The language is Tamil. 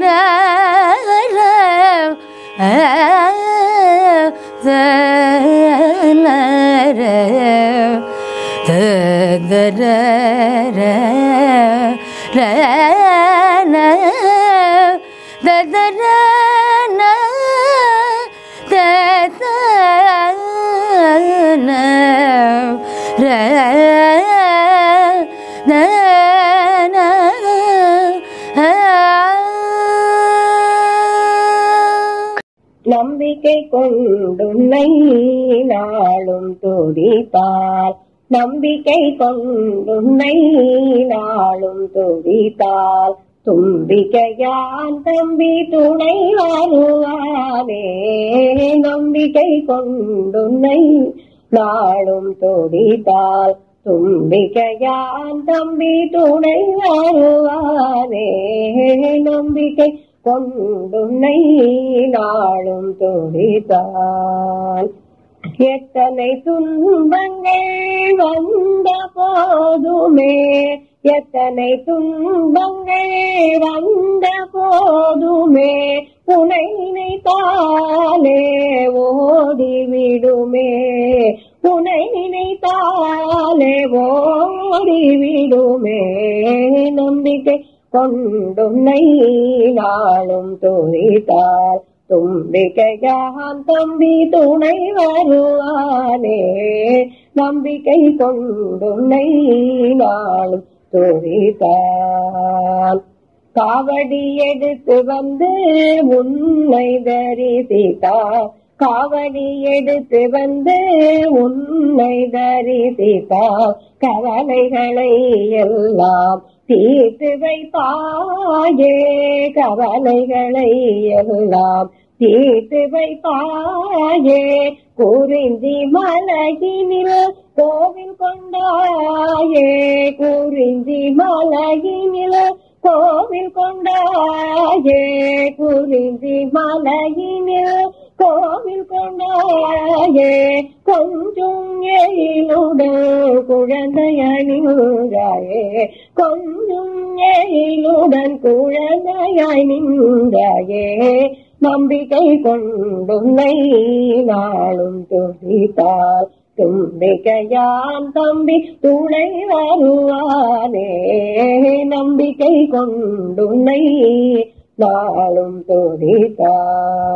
na da நம்பிக்கை கொண்டுன்னை நாளும் துதித்தால் நம்பிக்கை கொண்டுன்னை நாளும் துதித்தால் தும்பிக்கையான் தம்பி துணை வருவானே. நம்பிக்கை கொண்டுன்னை நாளும் துதித்தால் தும்பிக்கையான் தம்பி துணை வருவானே. நம்பிக்கை கொண்டுன்னை நாளும் துடித்தான் எத்தனை துன்பங்கள் வந்த போதுமே எத்தனை துன்பங்கள் வந்த போதுமே உனை நினைத்தாலே ஓடிவிடுமே. உனை நினைத்தாலே ஓடிவிடுமே. நம்பிக்கை கொண்டுன்னை நாளும் துணித்தால் தும்பிக்கையான் தம்பி துணை வருவானே. நம்பிக்கை கொண்டுன்னை நாளும் துணித்தால் காவடி எடுத்து வந்து உன்னை தரிசித்தார். காவடி எடுத்து வந்து உன்னை தரிசித்தார். கவலைகளை எல்லாம் தீர்த்து வைப்பாயே கவலைகளை எல்லாம் தீர்த்து வைப்பாயே குறிஞ்சி மலகினில் கோவில் கொண்டாயே குறிஞ்சி மலகினில் கோவில் கொண்டாயே குறிஞ்சி மலகினில் கோவில் கொண்டாயே கொஞ்சம் எயிலுடன் குழந்தை அணிந்தாயே கொஞ்சம் எயிலுடன் குழந்தை அணிந்தாயே நம்பிக்கை கொண்டுன்னை நாளும் துடித்தால் தும்பிக்கையான் தம்பி துணை வருவானே. நம்பிக்கை கொண்டுன்னை நாளும் துடித்தார்